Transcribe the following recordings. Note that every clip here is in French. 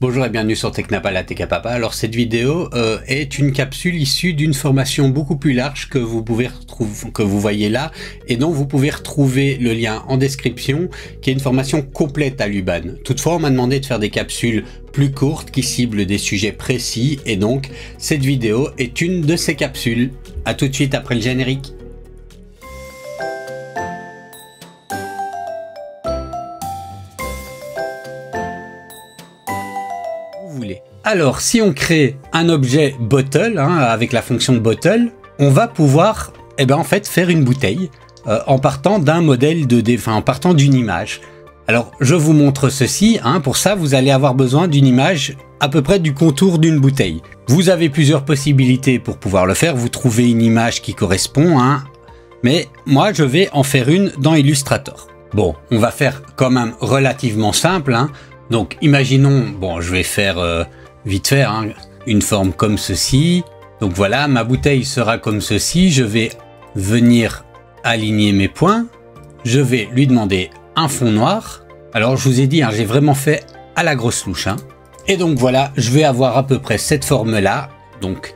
Bonjour et bienvenue sur Technapala Papa. Alors cette vidéo euh, est une capsule issue d'une formation beaucoup plus large que vous pouvez que vous voyez là et dont vous pouvez retrouver le lien en description qui est une formation complète à Luban. Toutefois on m'a demandé de faire des capsules plus courtes qui ciblent des sujets précis et donc cette vidéo est une de ces capsules. A tout de suite après le générique. Alors, si on crée un objet bottle, hein, avec la fonction bottle, on va pouvoir, eh ben, en fait, faire une bouteille euh, en partant d'un modèle de, en partant d'une image. Alors, je vous montre ceci. Hein, pour ça, vous allez avoir besoin d'une image à peu près du contour d'une bouteille. Vous avez plusieurs possibilités pour pouvoir le faire. Vous trouvez une image qui correspond, hein, mais moi, je vais en faire une dans Illustrator. Bon, on va faire quand même relativement simple. Donc, imaginons, bon, je vais faire euh, vite fait, hein, une forme comme ceci. Donc voilà, ma bouteille sera comme ceci. Je vais venir aligner mes points. Je vais lui demander un fond noir. Alors je vous ai dit, hein, j'ai vraiment fait à la grosse louche. Hein. Et donc voilà, je vais avoir à peu près cette forme-là. Donc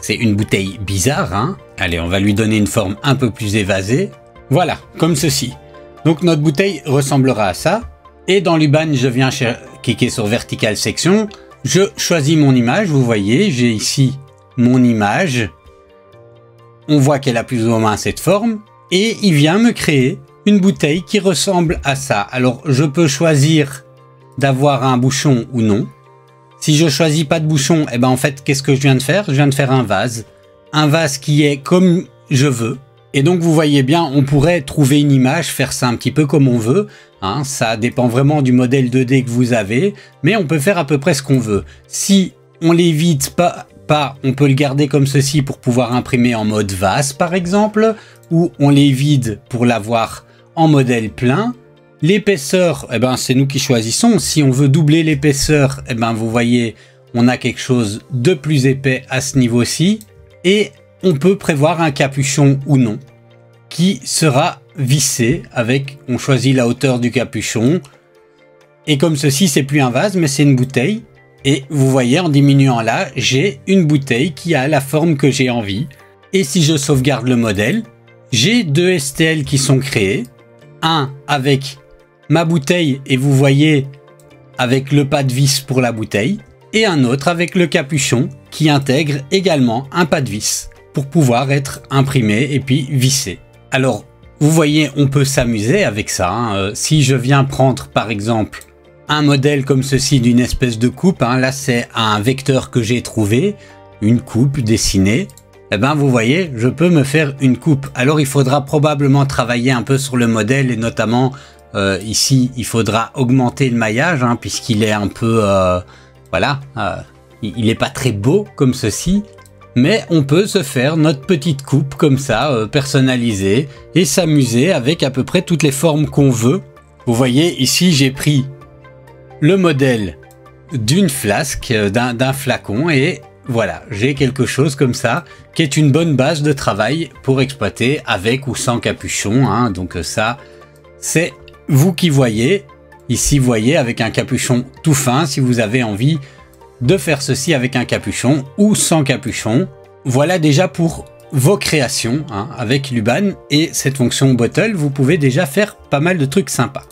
c'est une bouteille bizarre. Hein. Allez, on va lui donner une forme un peu plus évasée. Voilà, comme ceci. Donc notre bouteille ressemblera à ça. Et dans l'Uban, je viens cliquer sur Vertical Section. Je choisis mon image, vous voyez, j'ai ici mon image. On voit qu'elle a plus ou moins cette forme. Et il vient me créer une bouteille qui ressemble à ça. Alors je peux choisir d'avoir un bouchon ou non. Si je choisis pas de bouchon, eh ben en fait, qu'est-ce que je viens de faire? Je viens de faire un vase. Un vase qui est comme je veux. Et donc vous voyez bien, on pourrait trouver une image, faire ça un petit peu comme on veut. Hein, ça dépend vraiment du modèle 2D que vous avez, mais on peut faire à peu près ce qu'on veut. Si on l'évite pas, pas, on peut le garder comme ceci pour pouvoir imprimer en mode vase par exemple, ou on les vide pour l'avoir en modèle plein. L'épaisseur, eh ben, c'est nous qui choisissons. Si on veut doubler l'épaisseur, eh ben, vous voyez, on a quelque chose de plus épais à ce niveau-ci. Et on peut prévoir un capuchon ou non qui sera vissé avec, on choisit la hauteur du capuchon. Et comme ceci, c'est plus un vase, mais c'est une bouteille. Et vous voyez, en diminuant là, j'ai une bouteille qui a la forme que j'ai envie. Et si je sauvegarde le modèle, j'ai deux STL qui sont créés. Un avec ma bouteille, et vous voyez, avec le pas de vis pour la bouteille. Et un autre avec le capuchon qui intègre également un pas de vis pour pouvoir être imprimé et puis vissé. Alors, vous voyez, on peut s'amuser avec ça. Hein. Euh, si je viens prendre par exemple un modèle comme ceci d'une espèce de coupe, hein, là c'est un vecteur que j'ai trouvé, une coupe dessinée, eh ben vous voyez, je peux me faire une coupe. Alors il faudra probablement travailler un peu sur le modèle et notamment euh, ici il faudra augmenter le maillage hein, puisqu'il est un peu, euh, voilà, il n'est pas très beau comme ceci mais on peut se faire notre petite coupe comme ça, euh, personnalisée, et s'amuser avec à peu près toutes les formes qu'on veut. Vous voyez, ici j'ai pris le modèle d'une flasque, euh, d'un flacon, et voilà, j'ai quelque chose comme ça, qui est une bonne base de travail pour exploiter avec ou sans capuchon. Hein. donc euh, ça, c'est vous qui voyez. Ici, vous voyez, avec un capuchon tout fin, si vous avez envie de faire ceci avec un capuchon ou sans capuchon. Voilà déjà pour vos créations hein, avec Luban et cette fonction bottle, vous pouvez déjà faire pas mal de trucs sympas.